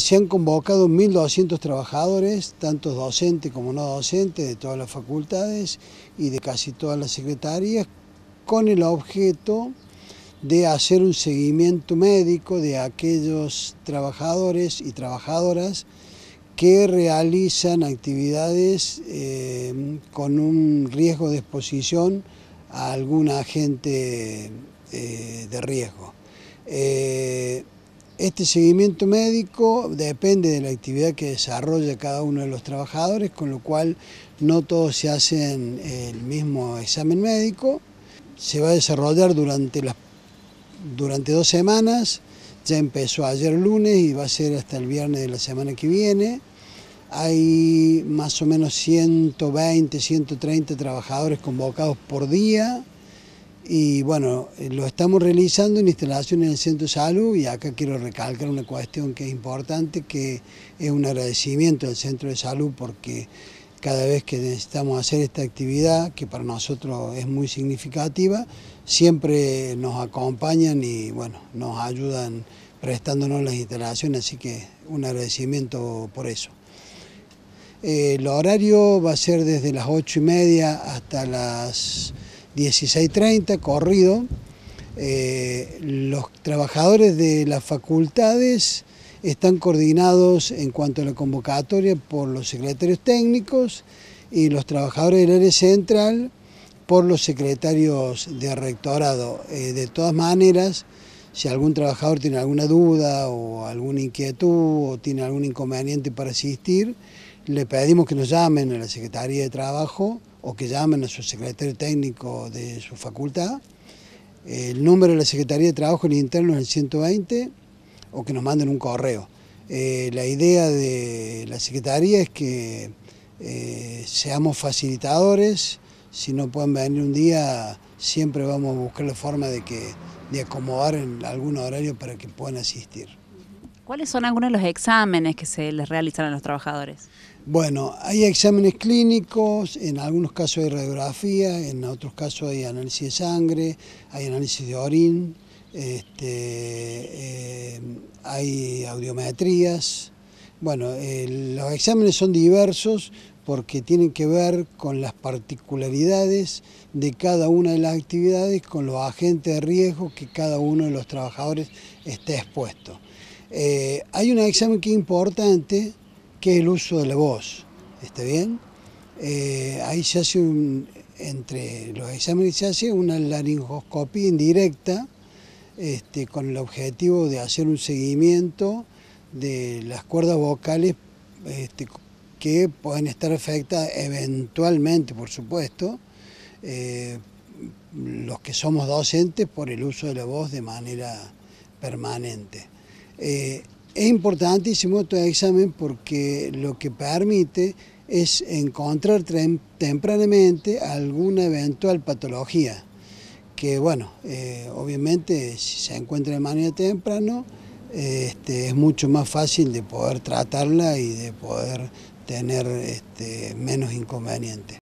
Se han convocado 1.200 trabajadores, tanto docentes como no docentes, de todas las facultades y de casi todas las secretarías, con el objeto de hacer un seguimiento médico de aquellos trabajadores y trabajadoras que realizan actividades eh, con un riesgo de exposición a algún agente eh, de riesgo. Eh, este seguimiento médico depende de la actividad que desarrolla cada uno de los trabajadores, con lo cual no todos se hacen el mismo examen médico. Se va a desarrollar durante, las, durante dos semanas, ya empezó ayer lunes y va a ser hasta el viernes de la semana que viene. Hay más o menos 120, 130 trabajadores convocados por día y bueno, eh, lo estamos realizando en instalación en el Centro de Salud y acá quiero recalcar una cuestión que es importante, que es un agradecimiento al Centro de Salud porque cada vez que necesitamos hacer esta actividad, que para nosotros es muy significativa, siempre nos acompañan y bueno, nos ayudan prestándonos las instalaciones, así que un agradecimiento por eso. Eh, el horario va a ser desde las 8 y media hasta las 16.30, corrido. Eh, los trabajadores de las facultades están coordinados en cuanto a la convocatoria por los secretarios técnicos y los trabajadores del área central por los secretarios de rectorado. Eh, de todas maneras, si algún trabajador tiene alguna duda o alguna inquietud o tiene algún inconveniente para asistir, le pedimos que nos llamen a la Secretaría de Trabajo o que llamen a su secretario técnico de su facultad. El número de la Secretaría de Trabajo en interno es el 120 o que nos manden un correo. Eh, la idea de la Secretaría es que eh, seamos facilitadores, si no pueden venir un día, siempre vamos a buscar la forma de, que, de acomodar en algún horario para que puedan asistir. ¿Cuáles son algunos de los exámenes que se les realizan a los trabajadores? Bueno, hay exámenes clínicos, en algunos casos hay radiografía, en otros casos hay análisis de sangre, hay análisis de orín, este, eh, hay audiometrías. Bueno, los exámenes son diversos porque tienen que ver con las particularidades de cada una de las actividades, con los agentes de riesgo que cada uno de los trabajadores esté expuesto. Eh, hay un examen que es importante, que es el uso de la voz, ¿está bien? Eh, ahí se hace un, entre los exámenes se hace una laringoscopía indirecta este, con el objetivo de hacer un seguimiento de las cuerdas vocales este, que pueden estar afectadas eventualmente, por supuesto, eh, los que somos docentes por el uso de la voz de manera permanente. Eh, es importantísimo este examen porque lo que permite es encontrar tempranamente alguna eventual patología, que bueno, eh, obviamente si se encuentra de manera temprana, este, es mucho más fácil de poder tratarla y de poder tener este, menos inconvenientes.